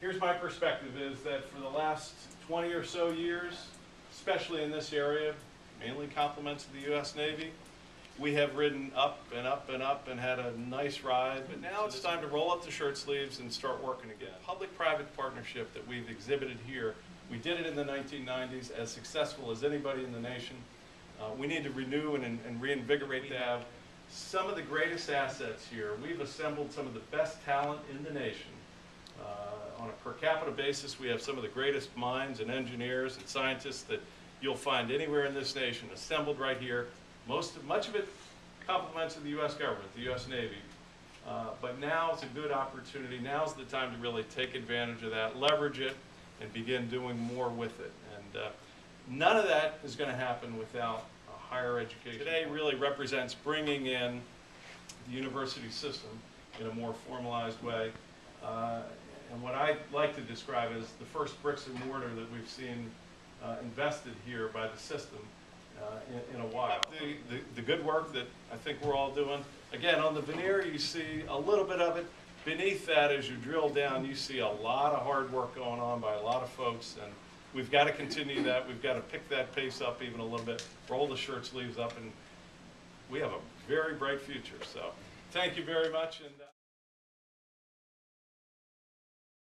Here's my perspective is that for the last 20 or so years, especially in this area, mainly compliments of the U.S. Navy, we have ridden up and up and up and had a nice ride, but now it's time to roll up the shirt sleeves and start working again. Public-private partnership that we've exhibited here, we did it in the 1990s, as successful as anybody in the nation. Uh, we need to renew and, and reinvigorate that. Some of the greatest assets here, we've assembled some of the best talent in the nation. Uh, on a per capita basis, we have some of the greatest minds and engineers and scientists that you'll find anywhere in this nation assembled right here. Most, of- much of it compliments of the U.S. government, the U.S. Navy. Uh, But now is a good opportunity, now's the time to really take advantage of that, leverage it, and begin doing more with it. And uh, none of that is going to happen without a higher education. Today really represents bringing in the university system in a more formalized way. Uh, And what I like to describe as the first bricks and mortar that we've seen uh, invested here by the system uh, in in a while. The, the- the good work that I think we're all doing, again, on the veneer, you see a little bit of it. Beneath that, as you drill down, you see a lot of hard work going on by a lot of folks, and we've got to continue that. We've got to pick that pace up even a little bit, roll the shirt sleeves up, and we have a very bright future. So, thank you very much, and. uh,